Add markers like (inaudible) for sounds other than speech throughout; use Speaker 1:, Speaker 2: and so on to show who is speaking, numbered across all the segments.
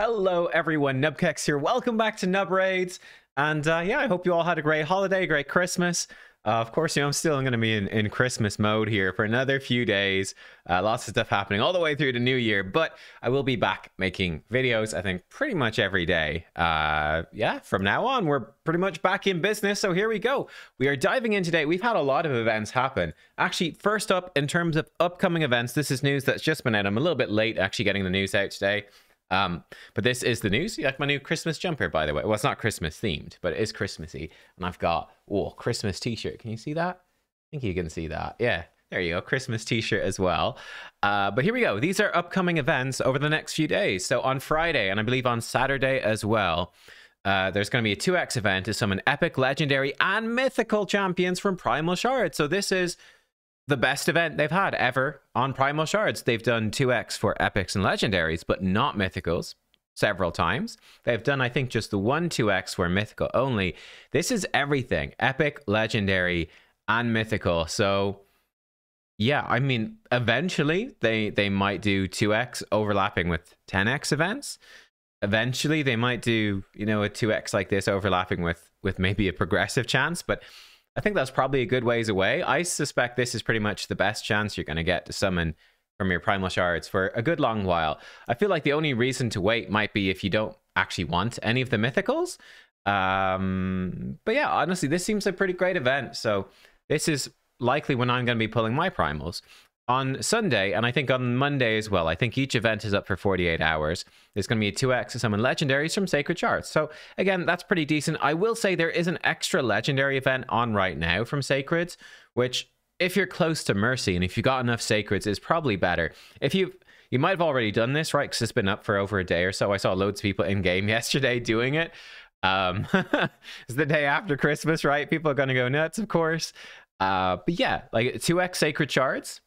Speaker 1: Hello, everyone. Nubkeks here. Welcome back to Nub Raids. And uh, yeah, I hope you all had a great holiday, great Christmas. Uh, of course, you know, I'm still going to be in, in Christmas mode here for another few days. Uh, lots of stuff happening all the way through the new year, but I will be back making videos, I think, pretty much every day. Uh, yeah, from now on, we're pretty much back in business. So here we go. We are diving in today. We've had a lot of events happen. Actually, first up, in terms of upcoming events, this is news that's just been out. I'm a little bit late actually getting the news out today. Um, but this is the news. You like my new Christmas jumper, by the way. Well, it's not Christmas themed, but it is Christmassy. And I've got, oh, Christmas t-shirt. Can you see that? I think you can see that. Yeah, there you go. Christmas t-shirt as well. Uh, but here we go. These are upcoming events over the next few days. So on Friday, and I believe on Saturday as well, uh, there's going to be a 2x event to summon epic, legendary, and mythical champions from Primal Shard. So this is the best event they've had ever on Primal Shards. They've done 2x for epics and legendaries, but not mythicals several times. They've done, I think, just the one 2x for mythical only. This is everything epic, legendary, and mythical. So, yeah, I mean, eventually they, they might do 2x overlapping with 10x events. Eventually they might do, you know, a 2x like this overlapping with with maybe a progressive chance, but I think that's probably a good ways away. I suspect this is pretty much the best chance you're going to get to summon from your primal shards for a good long while. I feel like the only reason to wait might be if you don't actually want any of the mythicals. Um, but yeah, honestly, this seems a pretty great event. So this is likely when I'm going to be pulling my primals on Sunday, and I think on Monday as well. I think each event is up for 48 hours. There's going to be a 2x to summon legendaries from Sacred Shards. So, again, that's pretty decent. I will say there is an extra legendary event on right now from Sacreds, which, if you're close to Mercy and if you got enough Sacreds, is probably better. If you you might have already done this, right? Because it's been up for over a day or so. I saw loads of people in game (laughs) yesterday doing it. Um, (laughs) it's the day after Christmas, right? People are going to go nuts, of course. Uh, but yeah, like 2x Sacred Shards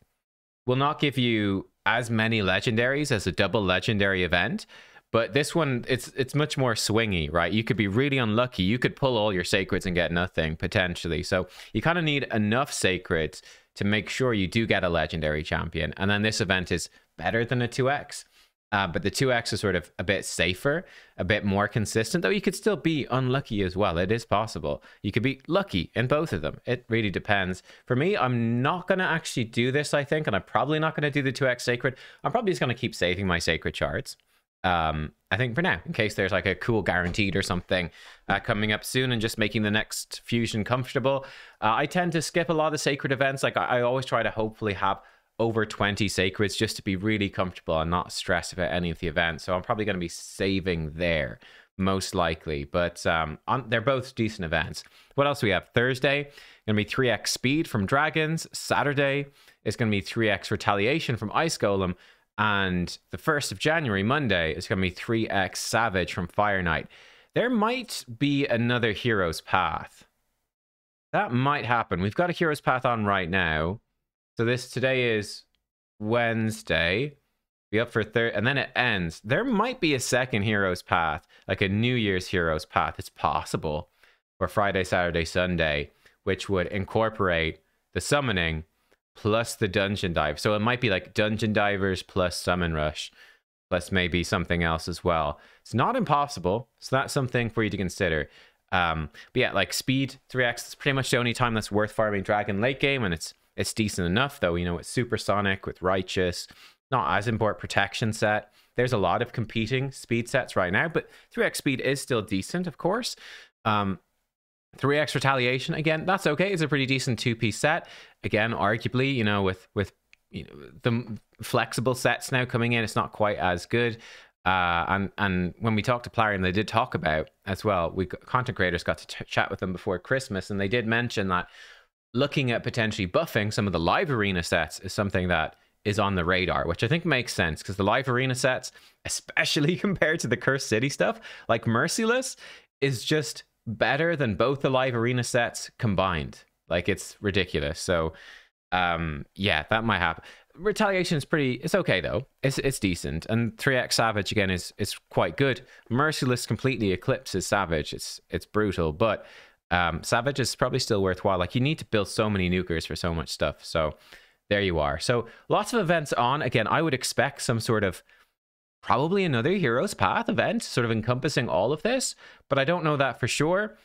Speaker 1: will not give you as many legendaries as a double legendary event but this one it's it's much more swingy right? You could be really unlucky. You could pull all your sacreds and get nothing potentially. So you kind of need enough sacreds to make sure you do get a legendary champion. And then this event is better than a 2x uh, but the 2x is sort of a bit safer, a bit more consistent, though you could still be unlucky as well. It is possible. You could be lucky in both of them. It really depends. For me, I'm not going to actually do this, I think, and I'm probably not going to do the 2x sacred. I'm probably just going to keep saving my sacred shards. Um, I think for now, in case there's like a cool guaranteed or something uh, coming up soon and just making the next fusion comfortable. Uh, I tend to skip a lot of sacred events. Like I, I always try to hopefully have over 20 sacreds just to be really comfortable and not stress about any of the events. So I'm probably going to be saving there most likely, but um, on, they're both decent events. What else do we have? Thursday, going to be 3x speed from Dragons. Saturday is going to be 3x retaliation from Ice Golem. And the 1st of January, Monday, is going to be 3x Savage from Fire Knight. There might be another Hero's Path. That might happen. We've got a Hero's Path on right now. So this today is Wednesday. Be up for third, and then it ends. There might be a second hero's path, like a New Year's hero's path. It's possible, or Friday, Saturday, Sunday, which would incorporate the summoning plus the dungeon dive. So it might be like dungeon divers plus summon rush, plus maybe something else as well. It's not impossible. So that's something for you to consider. Um, but yeah, like speed 3x is pretty much the only time that's worth farming dragon late game, and it's it's decent enough, though. You know, it's supersonic with righteous, not as important protection set. There's a lot of competing speed sets right now, but 3x speed is still decent, of course. Um, 3x retaliation again, that's okay. It's a pretty decent two piece set. Again, arguably, you know, with with you know, the flexible sets now coming in, it's not quite as good. Uh, and and when we talked to Plarium, they did talk about as well. We content creators got to chat with them before Christmas, and they did mention that looking at potentially buffing some of the live arena sets is something that is on the radar, which I think makes sense because the live arena sets, (laughs) especially (laughs) compared to the Cursed City stuff, like Merciless, is just better than both the live arena sets combined. Like it's ridiculous. So, um, yeah, that might happen. Retaliation is pretty. It's okay though. It's it's decent. And 3x Savage again is is quite good. Merciless completely eclipses Savage. It's it's brutal, but um, Savage is probably still worthwhile. Like you need to build so many nukers for so much stuff. So there you are. So lots of events on. Again, I would expect some sort of probably another Heroes Path event, sort of encompassing all of this, but I don't know that for sure.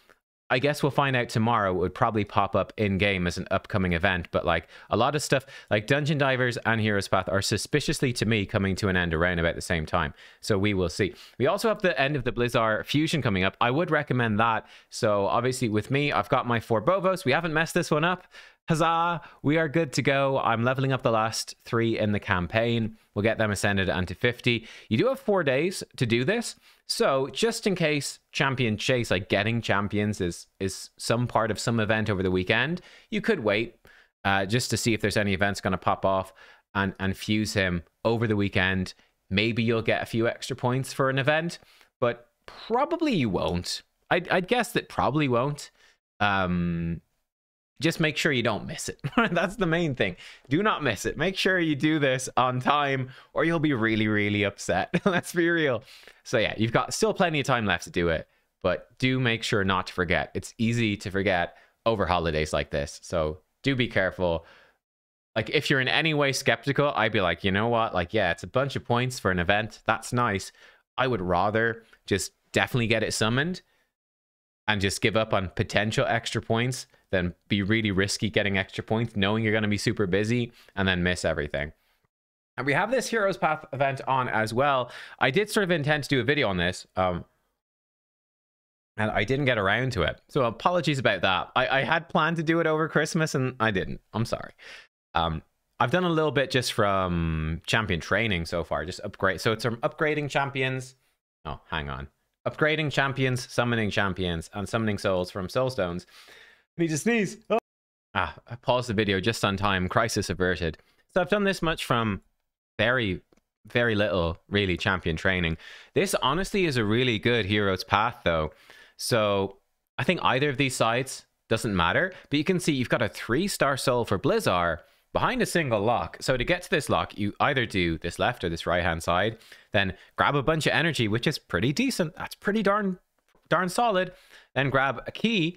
Speaker 1: I guess we'll find out tomorrow. It would probably pop up in game as an upcoming event, but like a lot of stuff, like Dungeon Divers and Heroes Path, are suspiciously to me coming to an end around about the same time. So we will see. We also have the end of the Blizaar Fusion coming up. I would recommend that. So obviously, with me, I've got my four Bovos. We haven't messed this one up. Huzzah! We are good to go. I'm leveling up the last three in the campaign. We'll get them ascended onto 50. You do have four days to do this. So just in case champion chase, like getting champions is is some part of some event over the weekend, you could wait uh, just to see if there's any events going to pop off and, and fuse him over the weekend. Maybe you'll get a few extra points for an event, but probably you won't. I'd, I'd guess that probably won't. Um, just make sure you don't miss it. (laughs) That's the main thing. Do not miss it. Make sure you do this on time or you'll be really, really upset. (laughs) Let's be real. So, yeah, you've got still plenty of time left to do it, but do make sure not to forget. It's easy to forget over holidays like this. So, do be careful. Like, if you're in any way skeptical, I'd be like, you know what? Like, yeah, it's a bunch of points for an event. That's nice. I would rather just definitely get it summoned and just give up on potential extra points than be really risky getting extra points, knowing you're going to be super busy and then miss everything. And we have this Heroes Path event on as well. I did sort of intend to do a video on this, um, and I didn't get around to it. So apologies about that. I, I had planned to do it over Christmas, and I didn't. I'm sorry. Um, I've done a little bit just from champion training so far, just upgrade. So it's from upgrading champions. Oh, hang on. Upgrading champions, summoning champions, and summoning souls from soulstones. Need to sneeze. Oh. Ah, I paused the video just on time. Crisis averted. So I've done this much from very, very little really champion training. This honestly is a really good hero's path though. So I think either of these sides doesn't matter, but you can see you've got a three star soul for Blizaar behind a single lock. So to get to this lock, you either do this left or this right hand side, then grab a bunch of energy, which is pretty decent. That's pretty darn darn solid. Then grab a key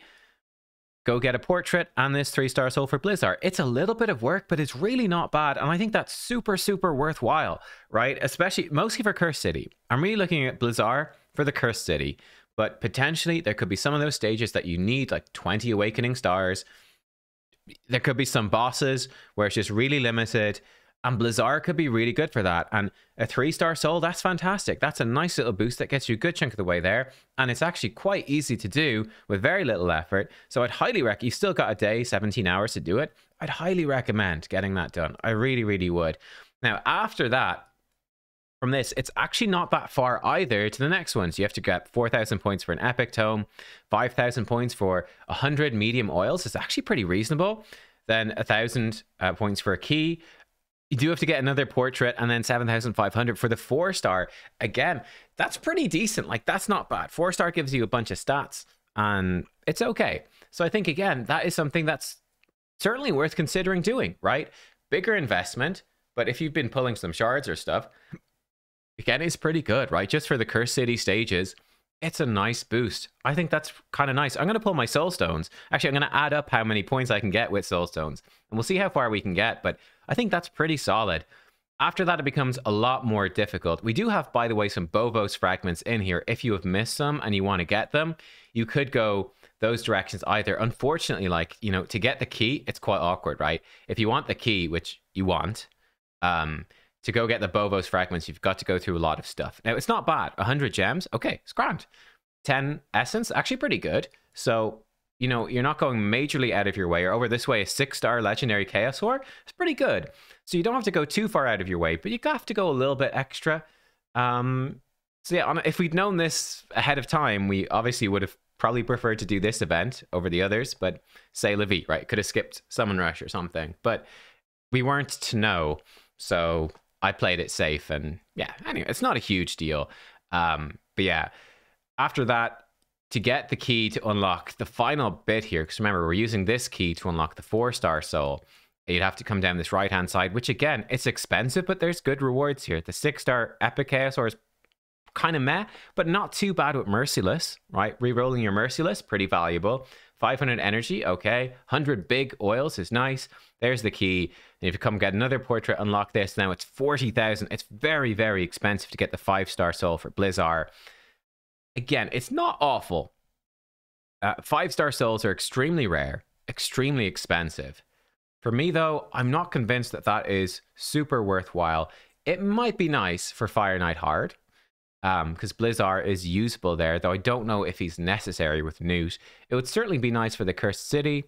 Speaker 1: go get a portrait and this three star soul for Blizaar. It's a little bit of work, but it's really not bad. And I think that's super, super worthwhile, right? Especially mostly for Cursed City. I'm really looking at Blizaar for the Cursed City, but potentially there could be some of those stages that you need like 20 Awakening Stars. There could be some bosses where it's just really limited. And Blizaar could be really good for that. And a three star soul, that's fantastic. That's a nice little boost that gets you a good chunk of the way there. And it's actually quite easy to do with very little effort. So I'd highly recommend, you still got a day, 17 hours to do it. I'd highly recommend getting that done. I really, really would. Now, after that, from this, it's actually not that far either to the next one. So you have to get 4,000 points for an epic tome, 5,000 points for 100 medium oils. It's actually pretty reasonable. Then 1,000 uh, points for a key, you do have to get another portrait and then 7,500 for the four star. Again, that's pretty decent. Like, that's not bad. Four star gives you a bunch of stats and it's okay. So I think, again, that is something that's certainly worth considering doing, right? Bigger investment, but if you've been pulling some shards or stuff, again, it's pretty good, right? Just for the Cursed City stages, it's a nice boost. I think that's kind of nice. I'm going to pull my soul stones. Actually, I'm going to add up how many points I can get with soul stones, and we'll see how far we can get. But I think that's pretty solid. After that, it becomes a lot more difficult. We do have, by the way, some Bovos fragments in here. If you have missed some and you want to get them, you could go those directions either. Unfortunately, like, you know, to get the key, it's quite awkward, right? If you want the key, which you want, um, to go get the Bovos fragments, you've got to go through a lot of stuff. Now, it's not bad. 100 gems, okay, it's grand. 10 essence, actually pretty good. So you know, you're not going majorly out of your way. Or over this way, a six star legendary Chaos Ore it's pretty good. So you don't have to go too far out of your way, but you have to go a little bit extra. Um, so yeah, on, if we'd known this ahead of time, we obviously would have probably preferred to do this event over the others, but say Levi, right? Could have skipped Summon Rush or something, but we weren't to know. So I played it safe and yeah, anyway, it's not a huge deal. Um, but yeah, after that, to get the key to unlock the final bit here, because remember, we're using this key to unlock the four star soul. You'd have to come down this right hand side, which again, it's expensive, but there's good rewards here. The six star epic chaos ore is kind of meh, but not too bad with merciless, right? Rerolling your merciless, pretty valuable. 500 energy, okay. 100 big oils is nice. There's the key. And if you come get another portrait, unlock this. Now it's 40,000. It's very, very expensive to get the five star soul for Blizaar. Again, it's not awful. Uh, five star souls are extremely rare, extremely expensive. For me, though, I'm not convinced that that is super worthwhile. It might be nice for Fire Knight Hard, because um, Blizaar is usable there, though I don't know if he's necessary with Newt. It would certainly be nice for the Cursed City,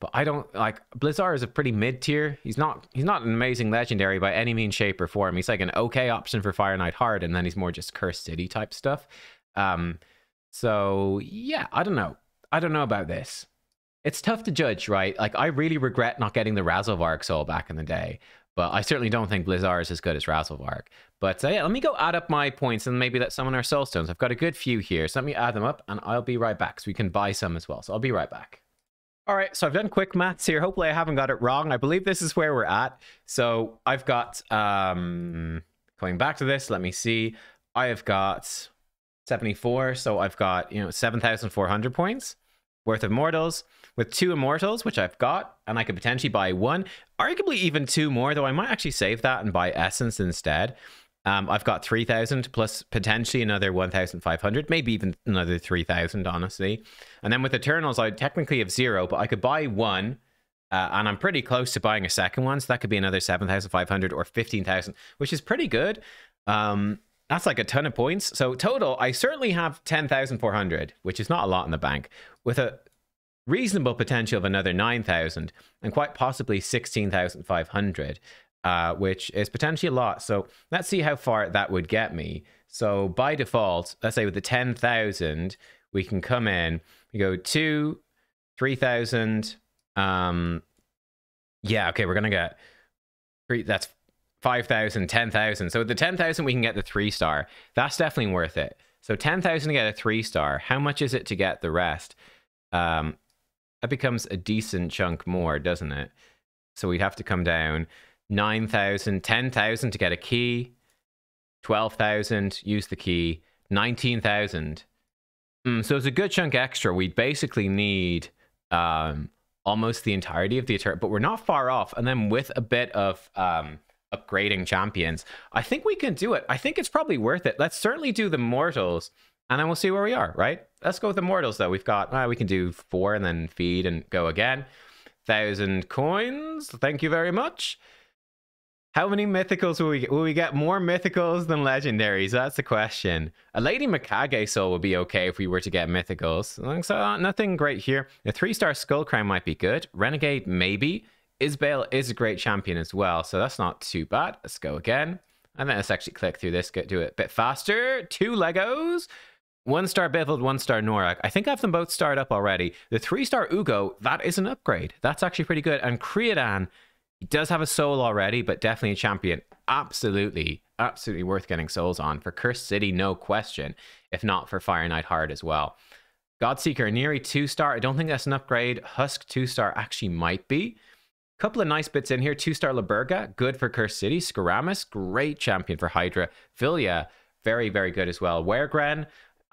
Speaker 1: but I don't like Blizaar is a pretty mid tier. He's not he's not an amazing legendary by any means, shape, or form. He's like an okay option for Fire Knight Hard, and then he's more just Cursed City type stuff. Um, so yeah, I don't know. I don't know about this. It's tough to judge, right? Like I really regret not getting the Razelvarg soul back in the day. But I certainly don't think Blizaar is as good as Razelvarg. But uh, yeah, let me go add up my points and maybe let some on our soulstones. I've got a good few here. So let me add them up and I'll be right back. So we can buy some as well. So I'll be right back. All right, so I've done quick maths here. Hopefully I haven't got it wrong. I believe this is where we're at. So I've got, um, going back to this, let me see. I have got 74. So I've got, you know, 7,400 points worth of mortals with two immortals, which I've got, and I could potentially buy one, arguably even two more, though I might actually save that and buy essence instead. Um, I've got 3,000 plus potentially another 1,500, maybe even another 3,000, honestly. And then with Eternals, I technically have zero, but I could buy one, uh, and I'm pretty close to buying a second one, so that could be another 7,500 or 15,000, which is pretty good. Um, that's like a ton of points. So total, I certainly have 10,400, which is not a lot in the bank, with a reasonable potential of another 9,000 and quite possibly 16,500, uh, which is potentially a lot. So let's see how far that would get me. So by default, let's say with the 10,000, we can come in, we go two, 3,000. Um, yeah, okay, we're going to get three, that's 5,000, 10,000. So with the 10,000, we can get the three star. That's definitely worth it. So 10,000 to get a three star. How much is it to get the rest? Um, that becomes a decent chunk more, doesn't it? So we'd have to come down 9,000, 10,000 to get a key, 12,000, use the key, 19,000. Mm, so it's a good chunk extra. We basically need um, almost the entirety of the Eternal, but we're not far off. And then with a bit of um, upgrading champions, I think we can do it. I think it's probably worth it. Let's certainly do the Mortals and then we'll see where we are, right? Let's go with Immortals, though. We've got, uh, we can do four and then feed and go again. Thousand coins. Thank you very much. How many mythicals will we get? Will we get more mythicals than legendaries? That's the question. A Lady Mikage soul would be okay if we were to get mythicals. So uh, nothing great here. A three-star Skullcrown might be good. Renegade, maybe. Isbeil is a great champion as well, so that's not too bad. Let's go again. And then let's actually click through this, get do it a bit faster. Two Legos. One star Bifeld, one star Norak. I think I have them both started up already. The three star Ugo, that is an upgrade. That's actually pretty good. And Criodan, he does have a soul already, but definitely a champion. Absolutely, absolutely worth getting souls on. For Cursed City, no question. If not for Fire Knight Hard as well. Godseeker, Neri two star. I don't think that's an upgrade. Husk two star actually might be. Couple of nice bits in here. Two star Laberga, good for Cursed City. Skaramis, great champion for Hydra. Vilya, very, very good as well. Wergren,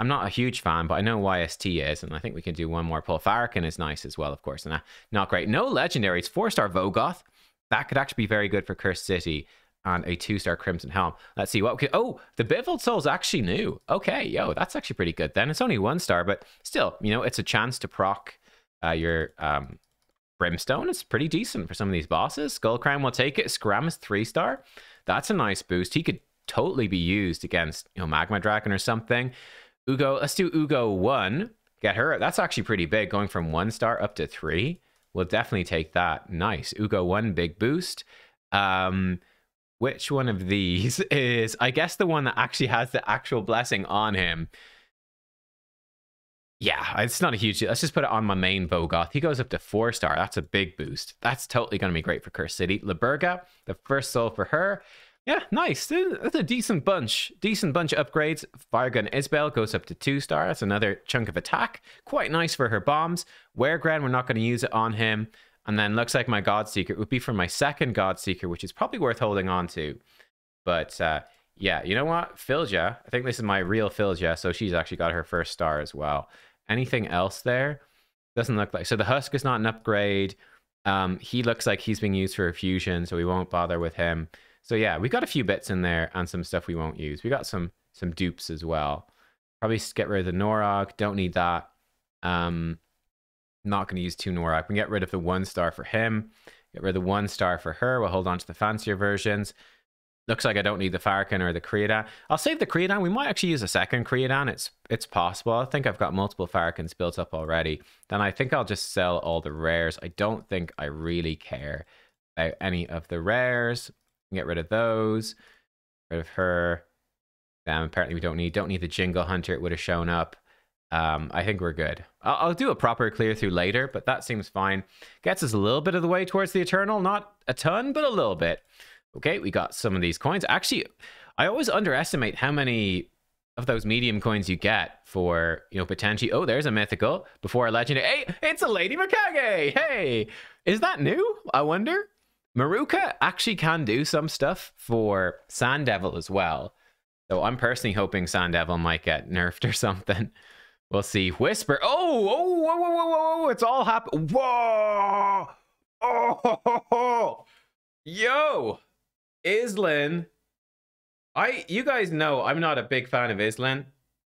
Speaker 1: I'm not a huge fan, but I know YST is, and I think we can do one more pull. Fahrakin is nice as well, of course, and uh, not great. No legendaries. Four star Vogoth. That could actually be very good for Cursed City. And a two star Crimson Helm. Let's see what. Okay. Oh, the Bifeld Soul is actually new. Okay, yo, that's actually pretty good then. It's only one star, but still, you know, it's a chance to proc uh, your um, Brimstone. It's pretty decent for some of these bosses. Skullcrown will take it. Scram is three star. That's a nice boost. He could totally be used against, you know, Magma Dragon or something. Ugo, let's do Ugo one. Get her. That's actually pretty big, going from one star up to three. We'll definitely take that. Nice. Ugo one, big boost. Um, which one of these (laughs) is, I guess, the one that actually has the actual blessing on him? Yeah, it's not a huge Let's just put it on my main Vogoth. He goes up to four star. That's a big boost. That's totally going to be great for Cursed City. Laberga, the first soul for her. Yeah, nice. That's a decent bunch. Decent bunch of upgrades. Firegun Isbeil goes up to two star. That's another chunk of attack. Quite nice for her bombs. Weregren, we're not going to use it on him. And then looks like my Godseeker would be for my second Godseeker, which is probably worth holding on to. But uh, yeah, you know what? Filja, I think this is my real Filja, so she's actually got her first star as well. Anything else there? Doesn't look like so. The husk is not an upgrade. Um, he looks like he's being used for a fusion, so we won't bother with him. So yeah, we got a few bits in there and some stuff we won't use. We got some some dupes as well. Probably get rid of the Norog. Don't need that. Um, not going to use two Norog. We can get rid of the one star for him. Get rid of the one star for her. We'll hold on to the fancier versions. Looks like I don't need the Fahrakin or the Criodan. I'll save the Criodan. We might actually use a second Criodan. It's it's possible. I think I've got multiple Fahrakins built up already. Then I think I'll just sell all the rares. I don't think I really care about any of the rares. Get rid of those. Rid of her. Damn, apparently we don't need don't need the Jingle Hunter. It would have shown up. Um, I think we're good. I'll, I'll, do a proper clear through later, but that seems fine. Gets us a little bit of the way towards the Eternal. Not a ton, but a little bit. Okay, we got some of these coins. Actually, I always underestimate how many of those medium coins you get for, you know, potentially, oh, there's a mythical before a legendary. Hey, it's a Lady Mikage. Hey, is that new? I wonder. Maruka actually can do some stuff for Sand Devil as well. So I'm personally hoping Sand Devil might get nerfed (laughs) or something. We'll see. Whisper. Oh, oh, whoa, whoa, whoa, whoa, whoa. It's all happening. Whoa. Oh, ho, ho, ho. yo. Islin. I, you guys know I'm not a big fan of Islin.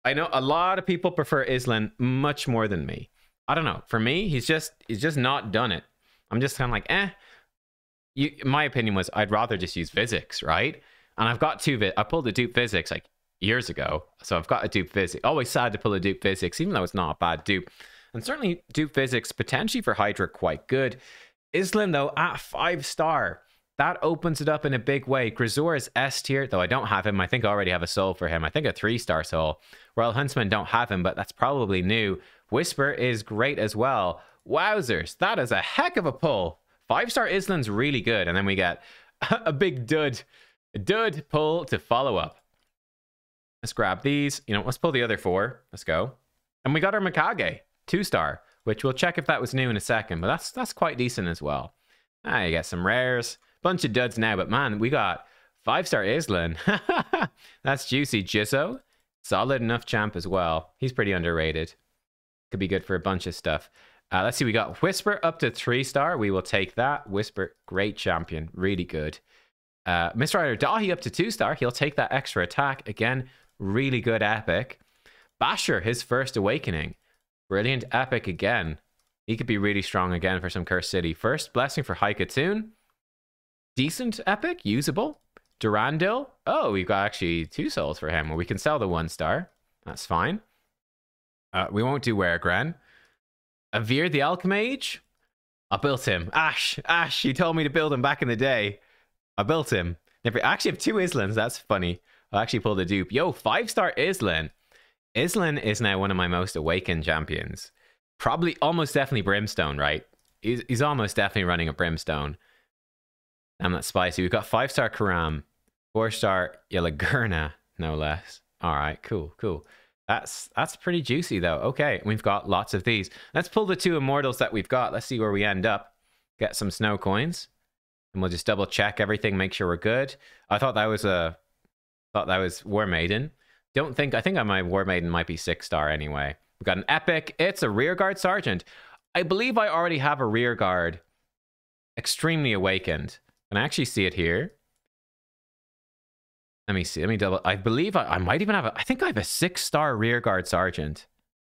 Speaker 1: I know a lot of people prefer Islin much more than me. I don't know. For me, he's just, he's just not done it. I'm just kind of like, eh, you, my opinion was I'd rather just use physics, right? And I've got two. I pulled a dupe physics like years ago, so I've got a dupe physics. Always sad to pull a dupe physics, even though it's not a bad dupe. And certainly dupe physics potentially for Hydra quite good. Islam though at five star. That opens it up in a big way. Grisor is S tier, though I don't have him. I think I already have a soul for him. I think a three star soul. Royal Huntsman don't have him, but that's probably new. Whisper is great as well. Wowzers, that is a heck of a pull. Five star Island's really good. And then we get (laughs) a big dud, a dud pull to follow up. Let's grab these. You know, let's pull the other four. Let's go. And we got our Mikage, two star, which we'll check if that was new in a second, but that's that's quite decent as well. Ah, you got some rares, bunch of duds now, but man, we got five star Island. (laughs) that's juicy. Jizoh, solid enough champ as well. He's pretty underrated. Could be good for a bunch of stuff. Uh, let's see, we got Whisper up to three star. We will take that. Whisper, great champion, really good. Uh, Mr. Rider Dahi up to two star. He'll take that extra attack. Again, really good epic. Basher, his first awakening. Brilliant epic again. He could be really strong again for some Cursed City. First blessing for Haikatune. Decent epic, usable. Durandil. Oh, we've got actually two souls for him. Well, we can sell the one star. That's fine. Uh, we won't do Weregren. Avir the Alchemage? I built him. Ash, Ash, you told me to build him back in the day. I built him. I actually have two Islans. That's funny. I actually pulled a dupe. Yo, five star Islan. Islan is now one of my most awakened champions. Probably, almost definitely Brimstone, right? He's, he's almost definitely running a Brimstone. Damn, that's spicy. We've got five star Karam, four star Yelagurna, no less. All right, cool, cool. That's that's pretty juicy though. Okay, we've got lots of these. Let's pull the two immortals that we've got. Let's see where we end up. Get some snow coins, and we'll just double check everything, make sure we're good. I thought that was a thought that was War Maiden. Don't think I think my War Maiden might be six star anyway. We've got an epic. It's a rear guard sergeant. I believe I already have a rear guard. Extremely awakened. Can I actually see it here? Let me see. Let me double. I believe I, I might even have. A, I think I have a six star rear guard sergeant.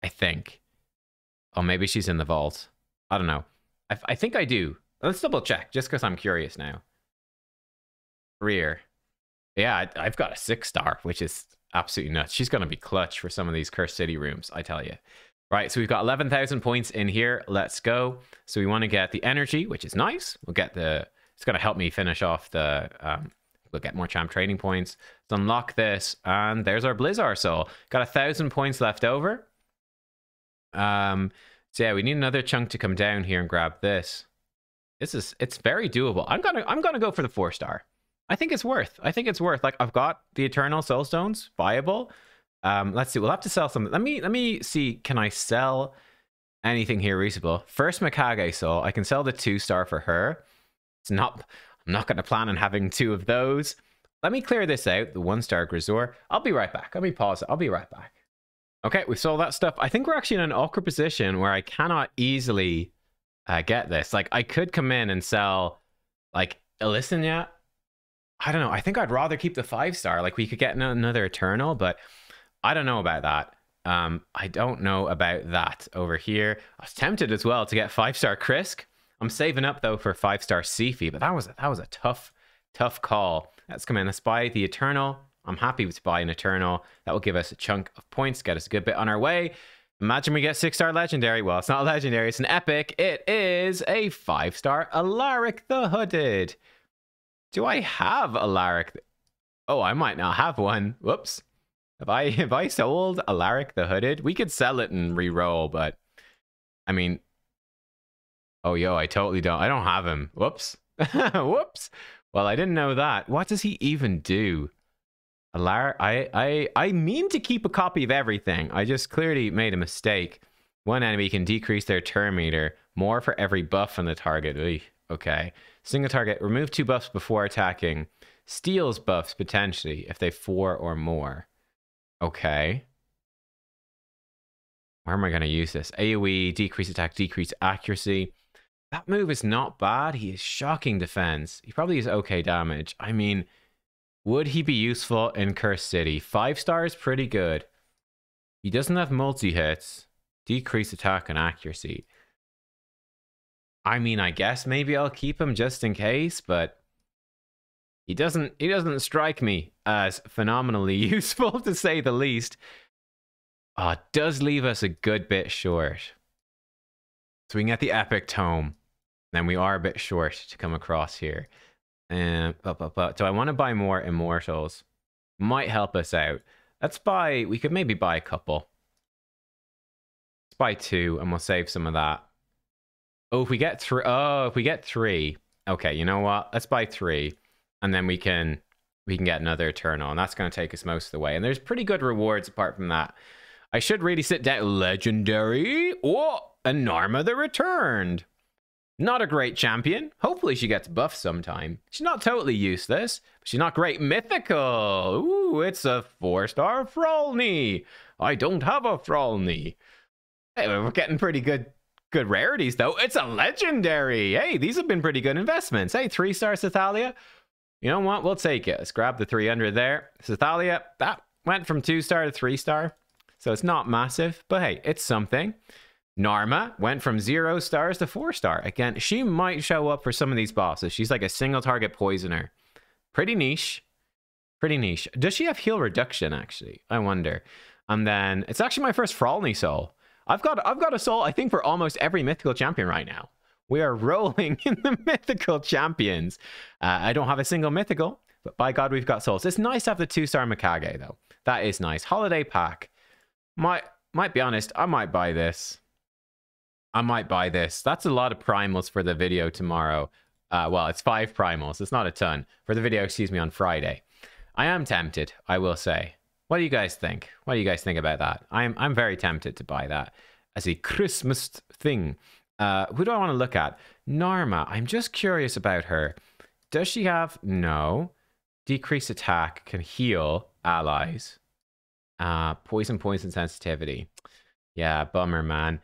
Speaker 1: I think. Oh, maybe she's in the vault. I don't know. I, I think I do. Let's double check, just because I'm curious now. Rear. Yeah, I, have got a six star, which is absolutely nuts. She's going to be clutch for some of these Cursed City rooms, I tell you. Right, so we've got 11,000 points in here. Let's go. So we want to get the energy, which is nice. We'll get the... It's going to help me finish off the um, We'll get more champ trading points. Let's unlock this. And there's our Blizaar Soul. Got a thousand points left over. Um, so yeah, we need another chunk to come down here and grab this. This is it's very doable. I'm gonna I'm gonna go for the four star. I think it's worth. I think it's worth. Like I've got the Eternal Soul Stones, viable. Um, let's see. We'll have to sell some. Let me let me see. Can I sell anything here reasonable? First Mikage Soul. I can sell the two star for her. It's not. I'm not going to plan on having two of those. Let me clear this out, the one star Grisor. I'll be right back. Let me pause it. I'll be right back. Okay, we saw that stuff. I think we're actually in an awkward position where I cannot easily uh, get this. Like, I could come in and sell, like, Aliciznia. I don't know. I think I'd rather keep the five star. Like, we could get another Eternal, but I don't know about that. Um, I don't know about that over here. I was tempted as well to get five star Krisk. I'm saving up though for five star Siphi, but that was a, that was a tough, tough call. Let's come in. Let's buy the Eternal. I'm happy to buy an Eternal. That will give us a chunk of points, get us a good bit on our way. Imagine we get six star legendary. Well, it's not legendary, it's an epic. It is a five star Alaric the Hooded. Do I have Alaric? Oh, I might not have one. Whoops. If I (laughs) if I sold Alaric the Hooded, we could sell it and re-roll, but I mean, oh yo, I totally don't. I don't have him. Whoops. (laughs) Whoops. Well, I didn't know that. What does he even do? Alaric, I I I mean to keep a copy of everything. I just clearly made a mistake. One enemy can decrease their turn meter more for every buff on the target. Oy, okay. Single target, remove two buffs before attacking. Steals buffs potentially if they four or more. Okay. Where am I going to use this? AoE, decrease attack, decrease accuracy. That move is not bad. He is shocking defense. He probably is okay damage. I mean, would he be useful in Cursed City? Five stars, pretty good. He doesn't have multi-hits. Decrease attack and accuracy. I mean, I guess maybe I'll keep him just in case, but he doesn't he doesn't strike me as phenomenally (laughs) useful to say the least. Uh, does leave us a good bit short. So we can get the epic tome. Then we are a bit short to come across here. And so I want to buy more immortals. Might help us out. Let's buy we could maybe buy a couple. Let's buy two and we'll save some of that. Oh, if we get three oh, if we get three. Okay, you know what? Let's buy three and then we can we can get another eternal, and that's going to take us most of the way. And there's pretty good rewards apart from that. I should really sit down. Legendary. Oh, and Narma the Returned. Not a great champion. Hopefully she gets buffed sometime. She's not totally useless, but she's not great mythical. Ooh, it's a four-star Frolni. I don't have a Frolni. Hey, we're getting pretty good good rarities, though. It's a legendary. Hey, these have been pretty good investments. Hey, three-star Cethalia. You know what? We'll take it. Let's grab the 300 there. Cethalia, that went from two star to three star. So it's not massive, but hey, it's something. Narma went from zero stars to four star. Again, she might show up for some of these bosses. She's like a single target poisoner. Pretty niche. Pretty niche. Does she have heal reduction, actually? I wonder. And then it's actually my first Frolni soul. I've got I've got a soul, I think, for almost every mythical champion right now. We are rolling (laughs) in the mythical champions. Uh, I don't have a single mythical, but by God, we've got souls. It's nice to have the two-star Mikage, though. That is nice. Holiday pack. Might, might be honest, I might buy this. I might buy this. That's a lot of primals for the video tomorrow. Uh, well, it's five primals. It's not a ton. For the video, excuse me, on Friday. I am tempted, I will say. What do you guys think? What do you guys think about that? I'm I'm very tempted to buy that as a Christmas thing. Uh, who do I want to look at? Narma. I'm just curious about her. Does she have no decrease attack? Can heal allies. Uh, poison, poison sensitivity. Yeah, bummer, man.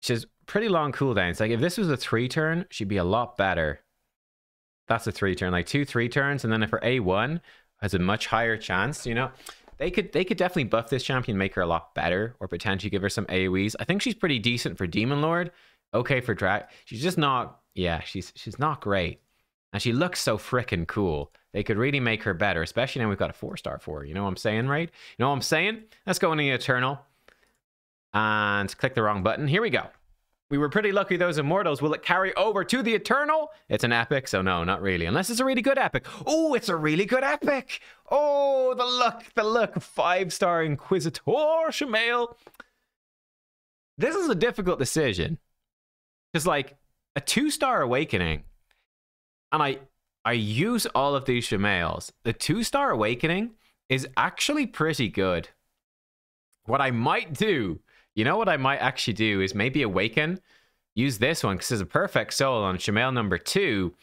Speaker 1: She's pretty long cooldowns. Like if this was a three turn, she'd be a lot better. That's a three turn, like two three turns, and then if her A one has a much higher chance, you know, they could they could definitely buff this champion, make her a lot better, or potentially give her some AoEs. I think she's pretty decent for Demon Lord okay for drag. She's just not. Yeah, she's she's not great, and she looks so freaking cool. They could really make her better, especially now we've got a four star for her. You know what I'm saying, right? You know what I'm saying? Let's go into Eternal and click the wrong button. Here we go. We were pretty lucky those immortals. Will it carry over to the Eternal? It's an epic, so no, not really. Unless it's a really good epic. Oh, it's a really good epic. Oh, the look, the look. Five-star Inquisitor Shamael. This is a difficult decision. Because like a two star awakening, and I I use all of these Shamaels. The two star awakening is actually pretty good. What I might do, you know what I might actually do is maybe awaken, use this one because it's a perfect soul on Shamael number two,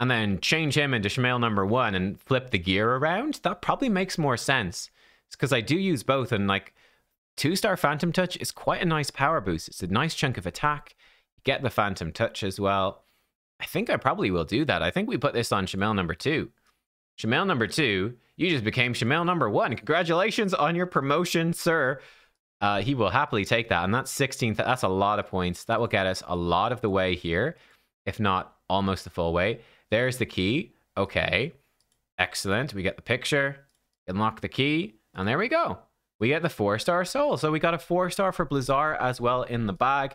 Speaker 1: and then change him into Shamael number one and flip the gear around. That probably makes more sense. It's because I do use both and like Two star Phantom Touch is quite a nice power boost. It's a nice chunk of attack. You get the Phantom Touch as well. I think I probably will do that. I think we put this on Shamael number two. Shamael number two, you just became Shamael number one. Congratulations on your promotion, sir. Uh, he will happily take that. And that's 16th. That's a lot of points. That will get us a lot of the way here, if not almost the full way. There's the key. Okay. Excellent. We get the picture. Unlock the key. And there we go. We get the four star soul. So we got a four star for Blizaar as well in the bag.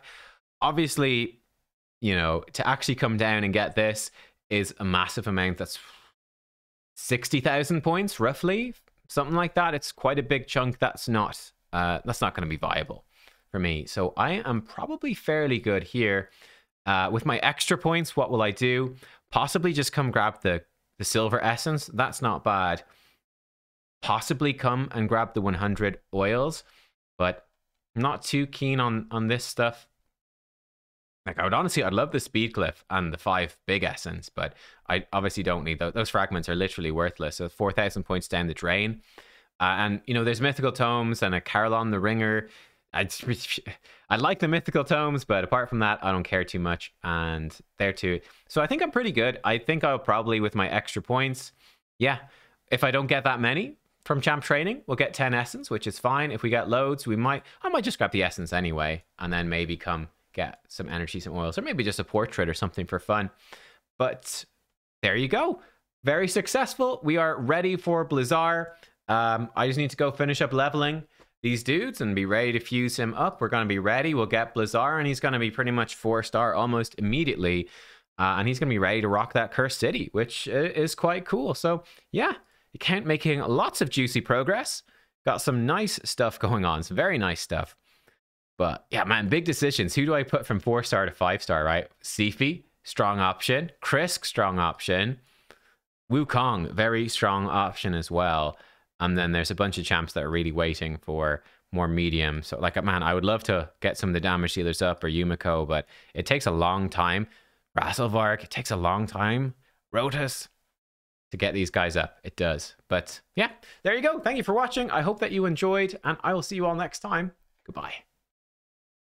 Speaker 1: Obviously, you know, to actually come down and get this is a massive amount. That's 60,000 points roughly, something like that. It's quite a big chunk. That's not uh, that's not going to be viable for me. So I am probably fairly good here. Uh, with my extra points, what will I do? Possibly just come grab the the silver essence. That's not bad. Possibly come and grab the 100 oils, but not too keen on on this stuff. Like I would honestly, I'd love the speed cliff and the five big essence, but I obviously don't need those. Those fragments are literally worthless. So four thousand points down the drain, uh, and you know there's mythical tomes and a Carillon the Ringer. I I like the mythical tomes, but apart from that, I don't care too much. And there too. So I think I'm pretty good. I think I'll probably with my extra points, yeah. If I don't get that many from champ training, we'll get 10 essence, which is fine. If we get loads, we might I might just grab the essence anyway, and then maybe come get some energy, some oils, or maybe just a portrait or something for fun. But there you go. Very successful. We are ready for Blizaar. Um, I just need to go finish up leveling these dudes and be ready to fuse him up. We're going to be ready. We'll get Blizaar, and he's going to be pretty much four star almost immediately. Uh, and he's going to be ready to rock that Cursed City, which is quite cool. So, yeah, you can't making lots of juicy progress. Got some nice stuff going on. Some very nice stuff. But yeah, man, big decisions. Who do I put from four star to five star, right? Siphi, strong option. Krisk, strong option. Wukong, very strong option as well. And then there's a bunch of champs that are really waiting for more medium. So, like, uh, man, I would love to get some of the damage dealers up or Yumeko, but it takes a long time. Razelvarg, it takes a long time. Rotos, to get these guys up. It does. But yeah, there you go. Thank you for watching. I hope that you enjoyed, and I will see you all next time. Goodbye.